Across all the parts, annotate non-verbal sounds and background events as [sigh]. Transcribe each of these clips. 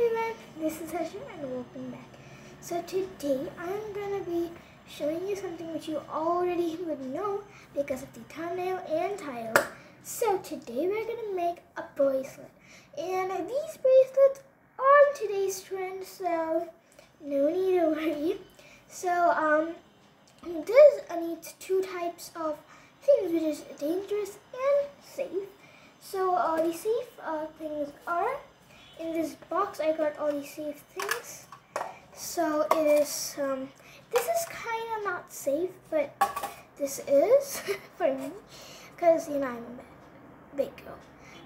everyone, this is Hashem and welcome back. So today I'm gonna be showing you something which you already would know because of the thumbnail and title. So today we're gonna make a bracelet. And these bracelets are today's trend, so no need to worry. So um this needs two types of things which is dangerous and safe. So uh, the safe uh, things are in this box I got all these safe things. So it is, um, this is kind of not safe, but this is [laughs] for me because, you know, I'm a big girl.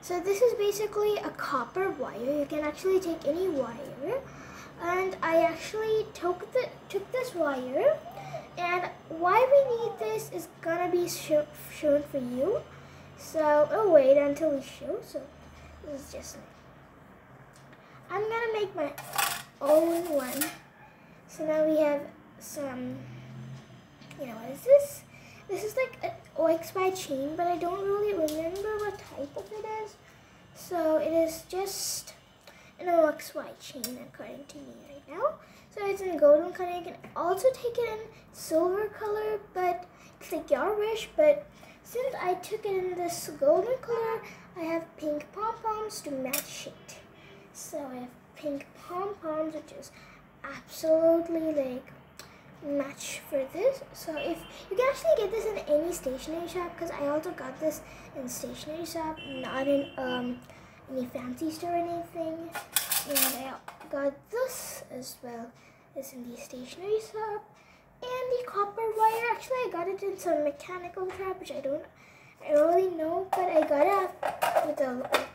So this is basically a copper wire. You can actually take any wire. And I actually took, the, took this wire and why we need this is gonna be show, shown for you. So, oh wait until we show. So this is just I'm gonna make my own one. So now we have some, you know, what is this? This is like uh, an OXY chain, but I don't really remember what type of it is. So it is just an OXY chain according to me right now. So it's in golden color. You can also take it in silver color, but it's like your wish. But since I took it in this golden color, I have pink pom-poms to match it. Pink pom-poms, which is absolutely like match for this. So if you can actually get this in any stationery shop, because I also got this in stationery shop, not in um any fancy store or anything. And I got this as well as in the stationery shop. And the copper wire, actually I got it in some mechanical shop, which I don't I don't really know, but I got it with a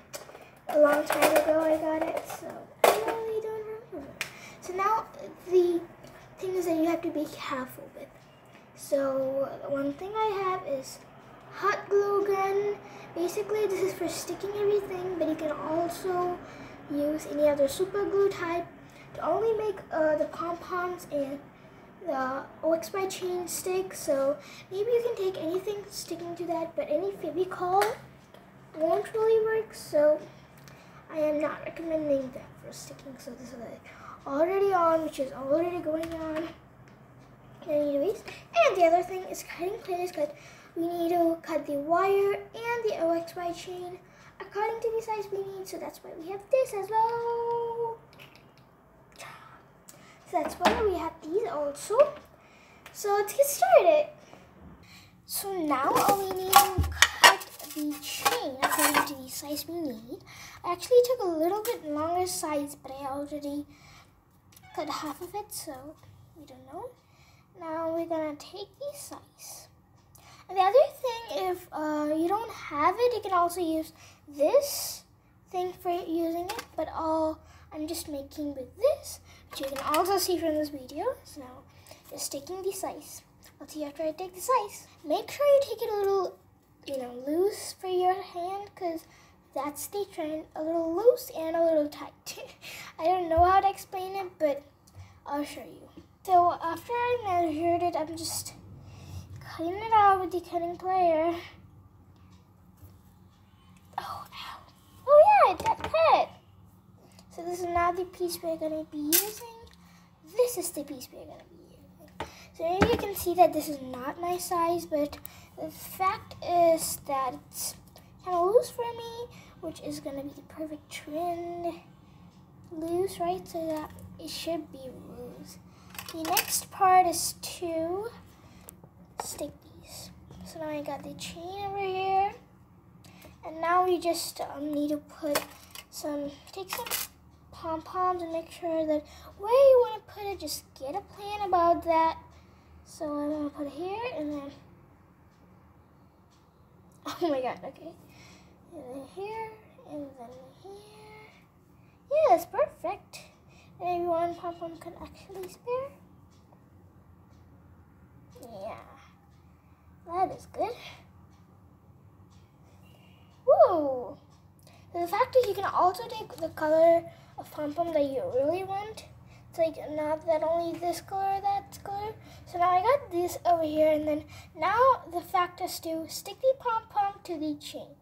a long time ago I got it, so I really don't remember. So now the things that you have to be careful with. So one thing I have is hot glue gun. Basically this is for sticking everything, but you can also use any other super glue type to only make uh, the pom-poms and the OXY chain stick. So maybe you can take anything sticking to that, but any Fevicol won't really work. So I am not recommending that for sticking. So this is like already on, which is already going on. Anyways, and the other thing is cutting pliers because we need to cut the wire and the OXY chain according to the size we need. So that's why we have this as well. So that's why we have these also. So let's get started. So now all we need to cut the chain according to the size we need. I actually took a little bit longer size, but I already cut half of it, so we don't know. Now we're gonna take the size. And the other thing, if uh, you don't have it, you can also use this thing for using it, but all I'm just making with this, which you can also see from this video. So now, just taking the size. I'll see you after I take the size. Make sure you take it a little, you know, loose for your hand, because that's the trend. A little loose and a little tight. [laughs] I don't know how to explain it, but I'll show you. So after I measured it, I'm just cutting it out with the cutting plier. Oh, ow. Oh yeah, it got cut. So this is not the piece we're going to be using. This is the piece we're going to be using. So maybe you can see that this is not my size, but the fact is that it's kind of loose for me, which is going to be the perfect trend. Loose, right? So that it should be loose. The next part is to stick these. So now I got the chain over here. And now we just um, need to put some, take some pom-poms and make sure that where you want to put it, just get a plan about that. So I'm going to put it here and then, [laughs] oh my god, okay and then here, and then here. Yeah, it's perfect. Maybe one pom-pom can actually spare. Yeah, that is good. Whoa! The fact is you can also take the color of pom-pom that you really want. It's like not that only this color, that color. So now I got this over here and then now the fact is to stick the pom-pom to the chain.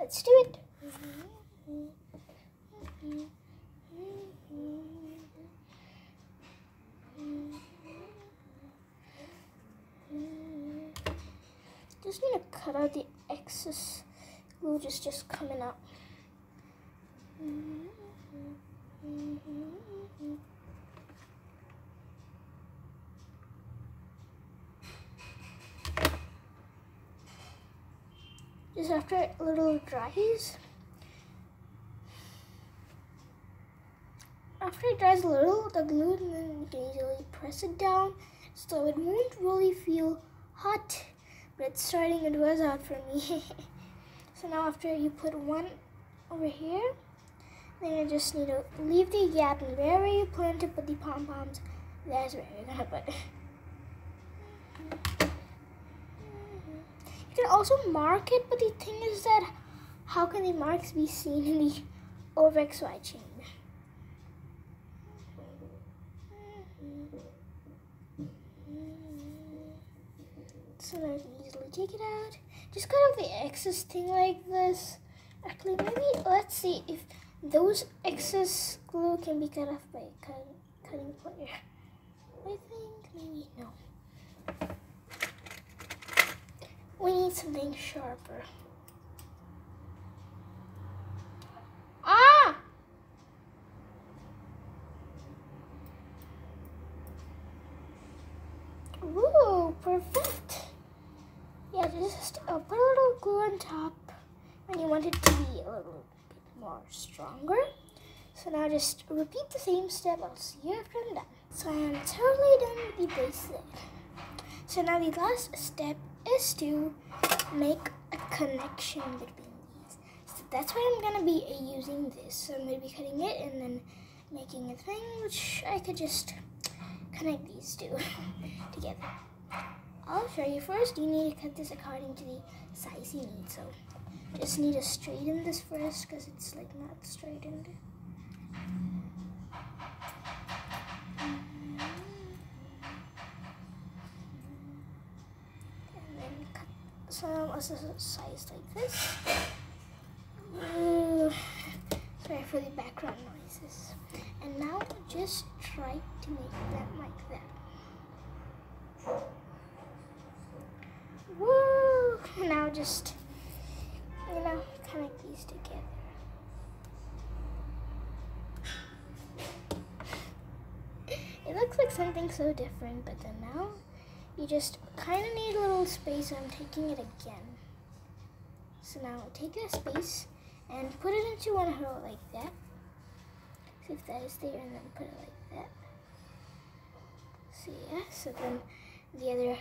Let's do it. Just gonna cut out the excess glue just just coming out. Just after a little dries, after it dries a little, the glue, and then you can easily press it down so it won't really feel hot, but it's starting to dry out for me. [laughs] so now after you put one over here, then you just need to leave the gap and wherever you plan to put the pom-poms, that's where you're gonna put [laughs] You can also mark it, but the thing is that how can the marks be seen in the over XY chain? So I can easily take it out. Just cut off the excess thing like this. Actually, maybe let's see if those excess glue can be cut off by a cut, cutting plier. I think maybe no. We need something sharper. Ah! Ooh, perfect. Yeah, just uh, put a little glue on top when you want it to be a little bit more stronger. So now just repeat the same step. I'll see you after I'm done. So I am totally done with the bracelet. So now the last step is to make a connection between these. So that's why I'm gonna be using this. So I'm gonna be cutting it and then making a thing which I could just connect these two [laughs] together. I'll show you first. You need to cut this according to the size you need. So just need to straighten this first because it's like not straightened. Some size like this. Ooh, sorry for the background noises. And now just try to make that like that. Woo! Now just, you know, kind connect these together. It looks like something so different, but then now you just kind of need a little space. So I'm taking it again. So now take that space and put it into one hole like that. See if that is there and then put it like that. So yeah, so then the other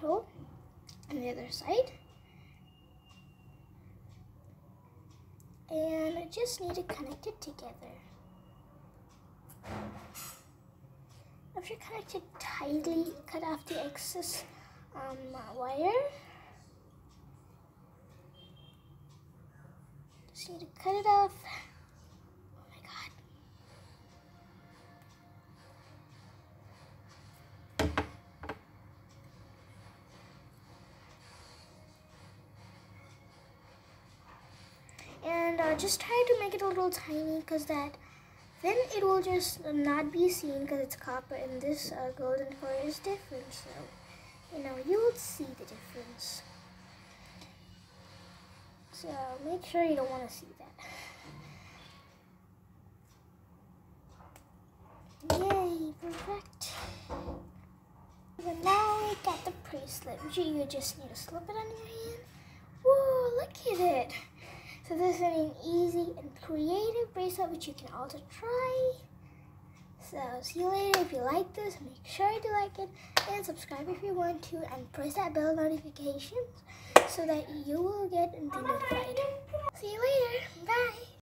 hole on the other side. And I just need to connect it together. After connect it tightly, cut off the excess um, wire. Just need to cut it off. Oh my god. And uh, just try to make it a little tiny because that then it will just not be seen because it's copper and this uh, golden color is different so you know you will see the difference. So make sure you don't want to see that. Yay perfect. And now we got the bracelet. You just need to slip it on your hand. Whoa look at it so this is an easy and creative bracelet which you can also try. So see you later. If you like this, make sure to like it and subscribe if you want to and press that bell notifications so that you will get notified. See you later. Bye.